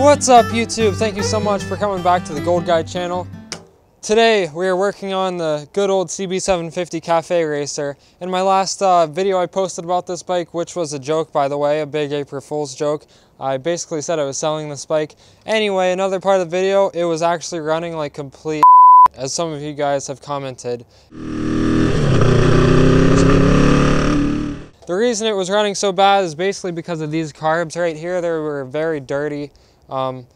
What's up YouTube? Thank you so much for coming back to the Gold Guy channel. Today we are working on the good old CB750 Cafe Racer. In my last uh, video I posted about this bike, which was a joke by the way, a big April Fool's joke. I basically said I was selling this bike. Anyway, another part of the video, it was actually running like complete as some of you guys have commented. The reason it was running so bad is basically because of these carbs right here. They were very dirty. Um,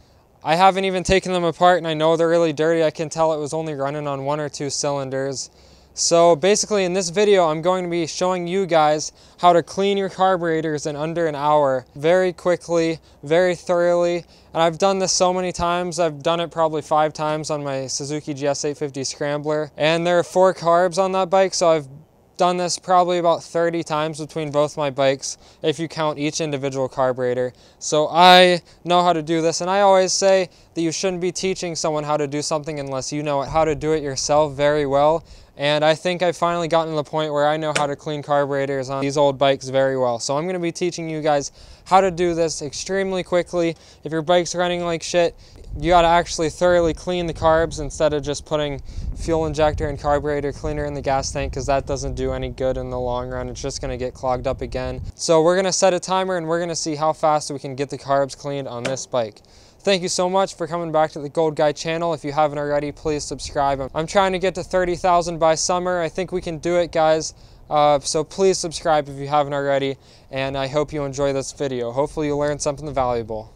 I haven't even taken them apart and I know they're really dirty. I can tell it was only running on one or two cylinders. So basically in this video, I'm going to be showing you guys how to clean your carburetors in under an hour very quickly, very thoroughly. And I've done this so many times. I've done it probably five times on my Suzuki GS850 Scrambler. And there are four carbs on that bike, so I've done this probably about 30 times between both my bikes if you count each individual carburetor. So I know how to do this and I always say that you shouldn't be teaching someone how to do something unless you know how to do it yourself very well. And I think I've finally gotten to the point where I know how to clean carburetors on these old bikes very well. So I'm going to be teaching you guys how to do this extremely quickly. If your bike's running like shit, you got to actually thoroughly clean the carbs instead of just putting fuel injector and carburetor cleaner in the gas tank because that doesn't do any good in the long run. It's just going to get clogged up again. So we're going to set a timer and we're going to see how fast we can get the carbs cleaned on this bike. Thank you so much for coming back to the Gold Guy channel. If you haven't already, please subscribe. I'm trying to get to 30,000 by summer. I think we can do it, guys. Uh, so please subscribe if you haven't already, and I hope you enjoy this video. Hopefully you learned something valuable.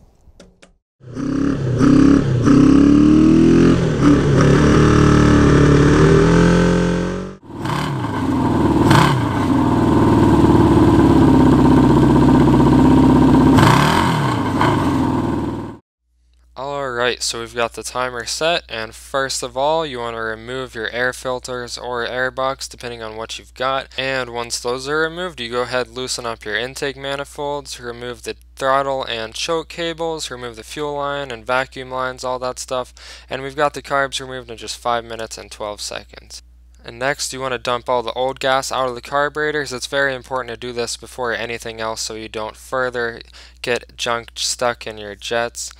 Alright, so we've got the timer set, and first of all, you want to remove your air filters or air box, depending on what you've got. And once those are removed, you go ahead loosen up your intake manifolds, remove the throttle and choke cables, remove the fuel line and vacuum lines, all that stuff. And we've got the carbs removed in just 5 minutes and 12 seconds. And next you want to dump all the old gas out of the carburetors. It's very important to do this before anything else so you don't further get junk stuck in your jets.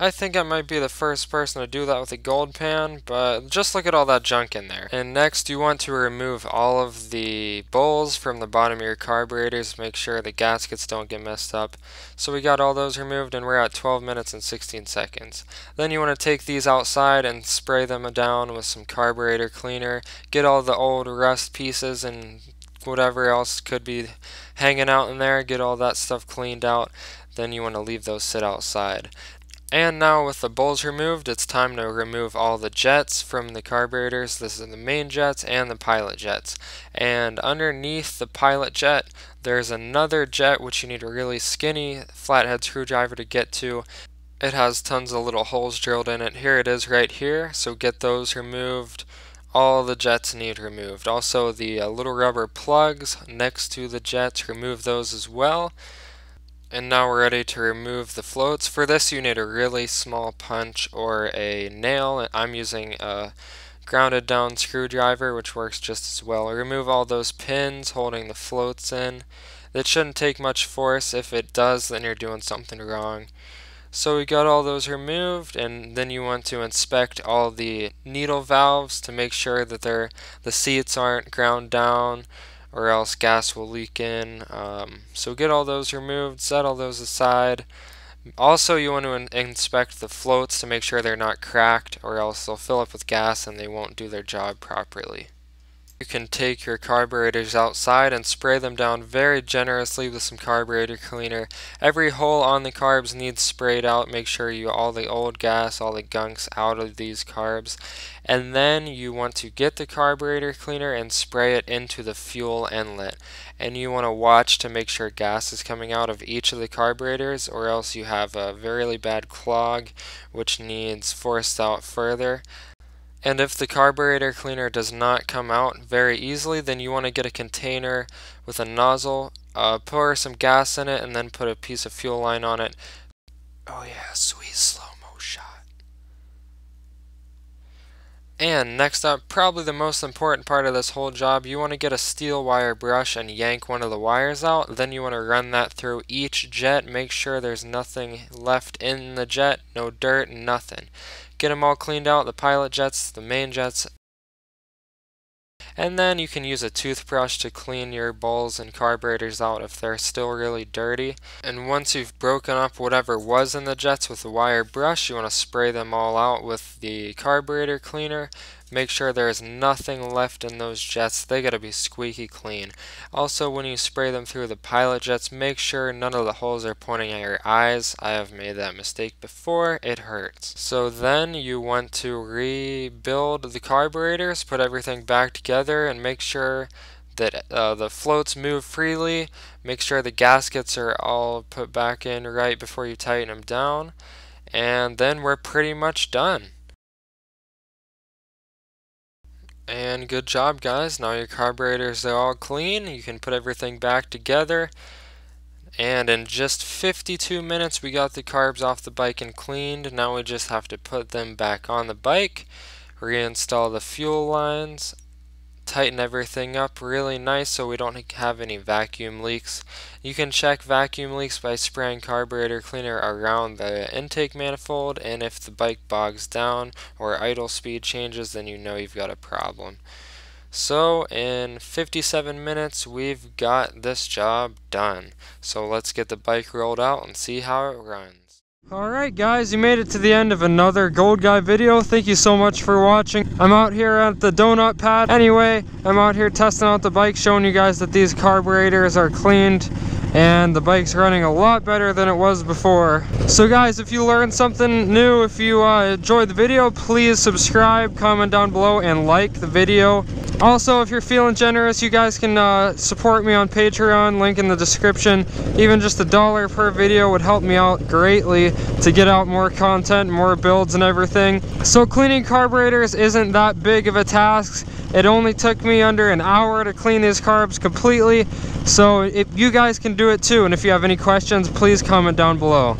I think I might be the first person to do that with a gold pan, but just look at all that junk in there. And next you want to remove all of the bowls from the bottom of your carburetors, make sure the gaskets don't get messed up. So we got all those removed and we're at 12 minutes and 16 seconds. Then you want to take these outside and spray them down with some carburetor cleaner, get all the old rust pieces and whatever else could be hanging out in there, get all that stuff cleaned out then you want to leave those sit outside. And now with the bowls removed, it's time to remove all the jets from the carburetors. This is the main jets and the pilot jets. And underneath the pilot jet, there's another jet which you need a really skinny flathead screwdriver to get to. It has tons of little holes drilled in it. Here it is right here, so get those removed. All the jets need removed. Also the uh, little rubber plugs next to the jets, remove those as well. And now we're ready to remove the floats. For this you need a really small punch or a nail. I'm using a grounded down screwdriver which works just as well. Remove all those pins holding the floats in. It shouldn't take much force. If it does then you're doing something wrong. So we got all those removed and then you want to inspect all the needle valves to make sure that they're, the seats aren't ground down or else gas will leak in. Um, so get all those removed, set all those aside. Also, you want to in inspect the floats to make sure they're not cracked or else they'll fill up with gas and they won't do their job properly. You can take your carburetors outside and spray them down very generously with some carburetor cleaner. Every hole on the carbs needs sprayed out. Make sure you all the old gas, all the gunks out of these carbs. And then you want to get the carburetor cleaner and spray it into the fuel inlet. And you want to watch to make sure gas is coming out of each of the carburetors or else you have a very bad clog which needs forced out further. And if the carburetor cleaner does not come out very easily, then you want to get a container with a nozzle, uh, pour some gas in it, and then put a piece of fuel line on it. Oh yeah, sweet And next up, probably the most important part of this whole job, you want to get a steel wire brush and yank one of the wires out. Then you want to run that through each jet. Make sure there's nothing left in the jet, no dirt, nothing. Get them all cleaned out, the pilot jets, the main jets, and then you can use a toothbrush to clean your bowls and carburetors out if they're still really dirty. And once you've broken up whatever was in the jets with a wire brush, you want to spray them all out with the carburetor cleaner. Make sure there's nothing left in those jets. They gotta be squeaky clean. Also, when you spray them through the pilot jets, make sure none of the holes are pointing at your eyes. I have made that mistake before. It hurts. So then you want to rebuild the carburetors, put everything back together, and make sure that uh, the floats move freely. Make sure the gaskets are all put back in right before you tighten them down. And then we're pretty much done. And good job guys, now your carburetors are all clean, you can put everything back together. And in just 52 minutes we got the carbs off the bike and cleaned. Now we just have to put them back on the bike, reinstall the fuel lines, tighten everything up really nice so we don't have any vacuum leaks. You can check vacuum leaks by spraying carburetor cleaner around the intake manifold and if the bike bogs down or idle speed changes then you know you've got a problem. So in 57 minutes we've got this job done. So let's get the bike rolled out and see how it runs. Alright guys, you made it to the end of another Gold Guy video. Thank you so much for watching. I'm out here at the donut pad. Anyway, I'm out here testing out the bike, showing you guys that these carburetors are cleaned and the bike's running a lot better than it was before. So guys, if you learned something new, if you uh, enjoyed the video, please subscribe, comment down below, and like the video. Also, if you're feeling generous, you guys can uh, support me on Patreon, link in the description. Even just a dollar per video would help me out greatly to get out more content, more builds and everything. So cleaning carburetors isn't that big of a task. It only took me under an hour to clean these carbs completely. So if you guys can do it too, and if you have any questions, please comment down below.